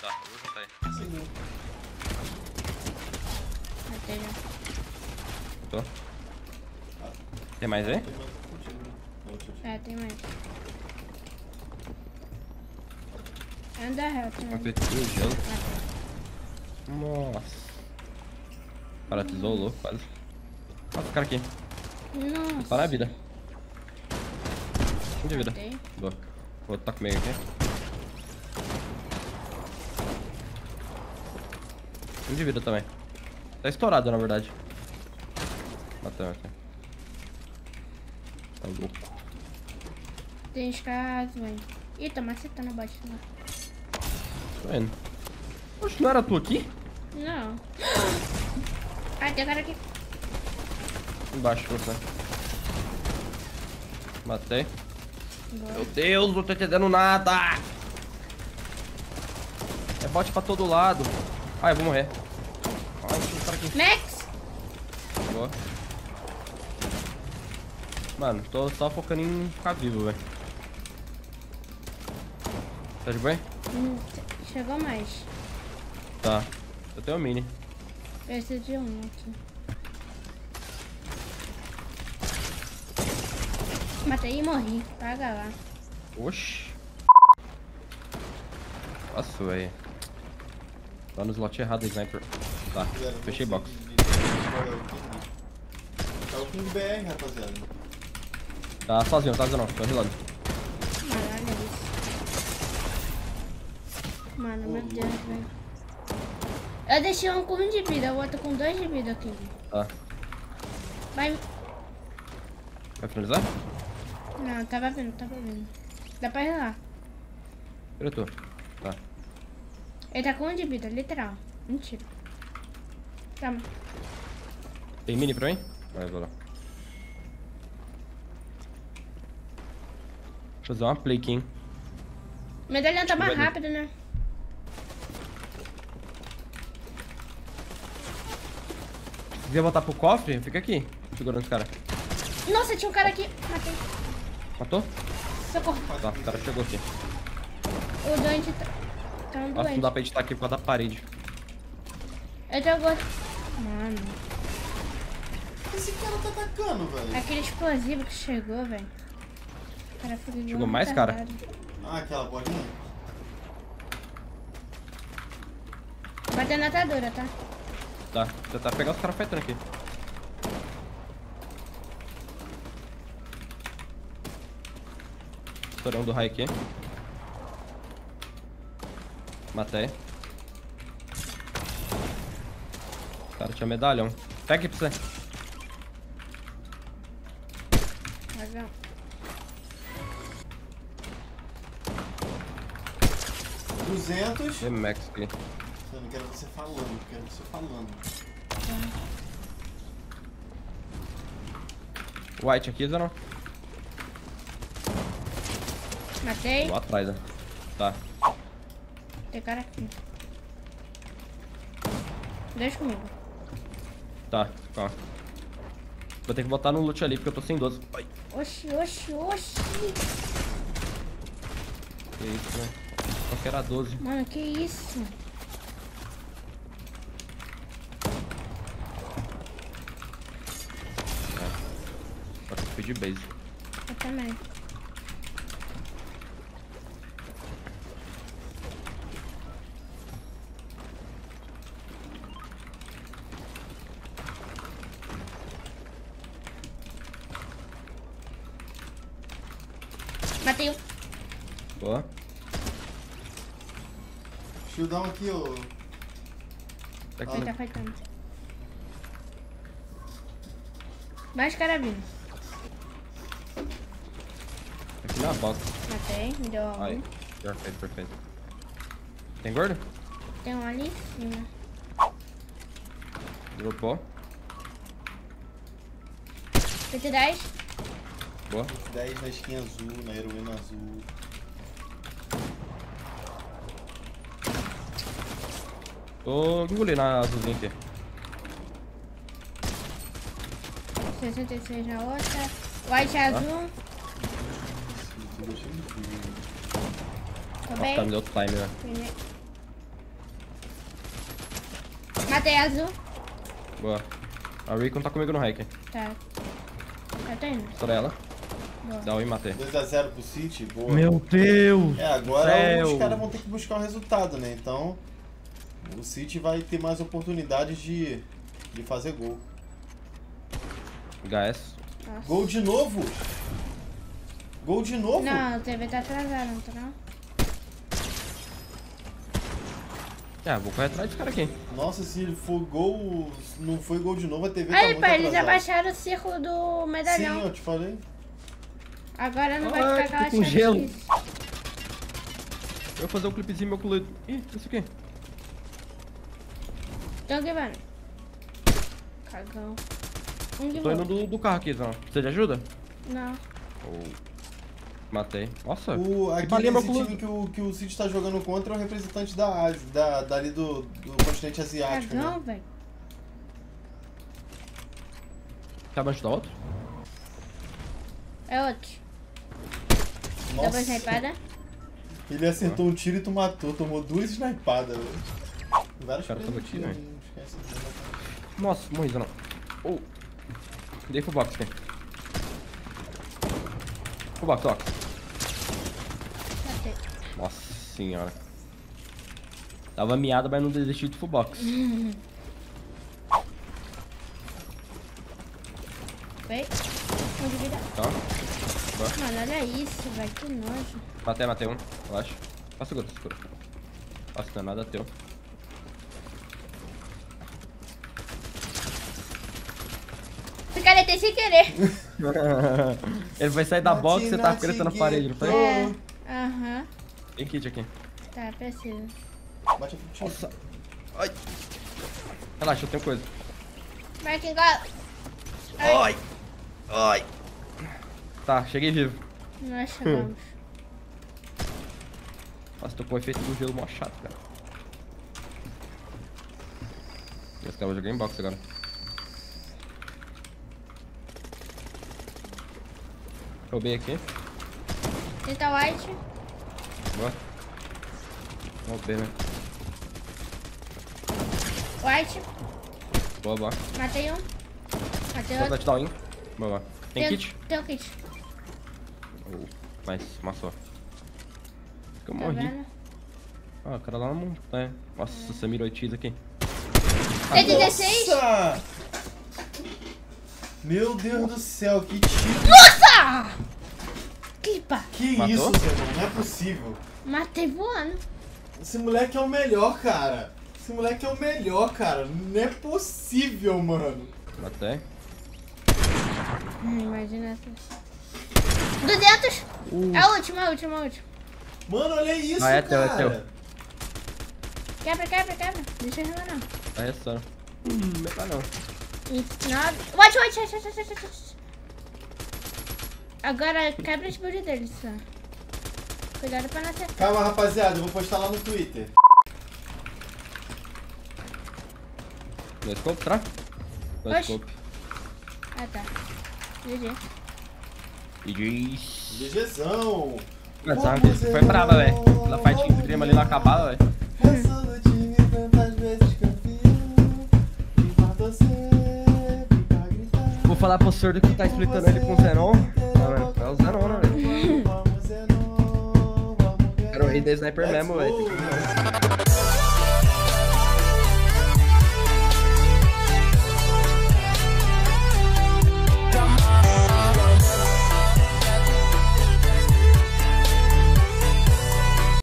Tá, eu vou juntar aí. Seguindo. Matei já. Tô. Tem mais aí? Né? É, tem mais. Anda reto, né? Apertei o gelo. Matei. Nossa. Paratizou o louco, quase. Olha o cara aqui. Nossa. Tá na vida. Um de vida. Matei. Boa. Outro tá comigo aqui. Um de vida também. Tá estourado, na verdade. Matamos aqui. Tá louco. Tem escaso, velho. Ih, tá macetando abaixo lá. Tô indo. Oxe, não era tu aqui? Não. Ah, tem cara aqui. Embaixo, você. Matei. Boa. Meu Deus, não tô entendendo nada! É bot pra todo lado. Ai, eu vou morrer. Ai, tinha um cara aqui. Max! Boa. Mano, tô só focando em ficar vivo, velho. Tá de bem? Hum, chegou mais. Tá. Eu tenho o mini. Preciso de um aqui. Matei e morri. Paga lá. Oxi. Passou aí. Tá no slot errado, sniper. Tá, Fizeram fechei box. é o King? É o BR, rapaziada. Tá sozinho, tá sozinho não, tô rilando. Caralho, é isso. Mano, meu Deus, velho. Eu deixei um com um de vida, o outro com dois de vida aqui. Tá. Vai. Vai finalizar? Não, tava vindo, tava vindo. Dá pra ir lá. Eu tô. Tá. Ele tá com um de vida, literal. Mentira. Calma. Tem mini pra mim? Vai, vou lá. Deixa eu fazer uma play aqui, hein. Medalhão tá mais né? rápido, né? Se quiser voltar pro cofre, fica aqui, segurando os caras. Nossa, tinha um cara aqui. Matei. Matou? Socorro. Tá, o cara chegou aqui. O doente tá. Tá um Nossa, não doente. dá pra editar aqui por causa da parede. Eu jogou. Mano, O que esse cara tá atacando, velho? aquele explosivo que chegou, velho. Cara Chegou mais, cara? Ah, aquela bolinha? Bateu na atadura, tá? Tá, vou tentar pegar os caras fetando aqui. Estourão do raio aqui. Matei. O cara tinha medalhão. Pega aqui pra você. Legal. Duzentos. Tem max aqui. Eu não quero você falando, quero você falando. White aqui, não? Matei. Lá atrás, né? Tá. Tem cara aqui. Deixa comigo. Tá, calma. Vou ter que botar no loot ali porque eu tô sem 12. Ai, Oxi, oxi, oxi. que isso, né? Só que era 12. Mano, que isso? Só que eu fui de base. Eu também. Matei um. Boa. Shieldão aqui, ô. Tá aqui. Ele tá fightando. Mais cara vindo. Aqui na box. Matei, me deu um. Aí. Perfeito, perfeito. Tem gordo? Tem um ali em cima. Dropou. PT 10. Boa. 10 na skin azul, na heroína azul. Tô engolindo a azulzinha aqui. 66 na outra. White azul. É de fio. Tô Nossa, bem. tá, me deu time, né? Matei azul. Boa. A Recon tá comigo no hack. Tá. Eu tô indo. Estourei ela. Dá um e matei. 2x0 pro City, boa. Meu Deus! É, agora céu. os caras vão ter que buscar o resultado, né? Então, o City vai ter mais oportunidades de, de fazer gol. Nossa. Gol de novo? Gol de novo? Não, o TV tá atrasado, não tá não? É, vou correr atrás desse cara aqui. Nossa, se for gol, não foi gol de novo, a TV tá Aí, muito pai, eles atrasada. abaixaram o círculo do Sim, medalhão. eu te falei. Agora não vai Ah, ficar tô aquela com gelo. Eu vou fazer um clipezinho meu colorido. Ih, isso aqui. Tô aqui, mano. Cagão. Um de Tô indo do, do carro aqui, então. Precisa de ajuda? Não. Ou... Matei. Nossa. O, meu esse time que o, que o City tá jogando contra é o representante da Ásia, da, dali do, do continente asiático, Cagão, né? velho. Quer me ajudar outro? É outro. Dá Nossa, snipada? ele acertou um tiro e tu matou, tomou duas snipadas, velho. Vários Cara, toma presentinhos, tiro, botar. Nossa, morri, não. Oh. Dei full box aqui. Full box, ó. Nossa senhora. Tava miado, mas não desisti de full box. Vem. Um Mano, olha isso, velho. Que nojo. Matei, matei um. Relaxa. Tá seguro, tá seguro. Nossa, não é nada teu. Picaretei sem querer. Ele vai sair da box e você tá Matina gritando na parede, não foi? É. Aham. Tem kit aqui. Tá, preciso. Bate a frutinha. Nossa. Ai. Relaxa, eu tenho coisa. Vai que igual. Ai. Ai. Tá, cheguei vivo. Nós chegamos. Nossa, tô com o efeito do gelo mó chato, cara. Esse cara vai jogar em box agora. Roubei aqui. Tenta white. Boa. Roubei, né? White. Boa, boa. Matei um. Matei Vou outro. touchdown in. Boa, boa. Tem kit? Tem o kit. Oh, mas, maçou. Que eu Tá morri. vendo? Ah, o cara lá na montanha. Nossa, você mirou X aqui. Tem 16. Nossa! Meu Deus do céu, que tiro! Nossa! Clipa. Que Matou? isso, Zé, não é possível. Matei voando. Esse moleque é o melhor, cara. Esse moleque é o melhor, cara. Não é possível, mano. Matei. Hum, imagina essa. 200. É a última, a última, a última. Mano, olha isso, Ah, é teu, é cara. teu. Quebra, quebra, quebra. Deixa eu relar não. Tá restando. Hum, melhor não. E nove. Watch, watch, watch, watch, watch, watch. Agora quebra os builds deles só. Cuidado pra não acertar. Calma, rapaziada, eu vou postar lá no Twitter. Dois scope, tá? Dois scope. Ah tá. GG. GGzão. Sabe, foi brava, velho. Aquela fight extrema ali não acabava, velho. Vou falar pro sordo que tá explicando ele com o Zenon. Velho, é o Zenon, né, velho? Era o rei da sniper mesmo, velho.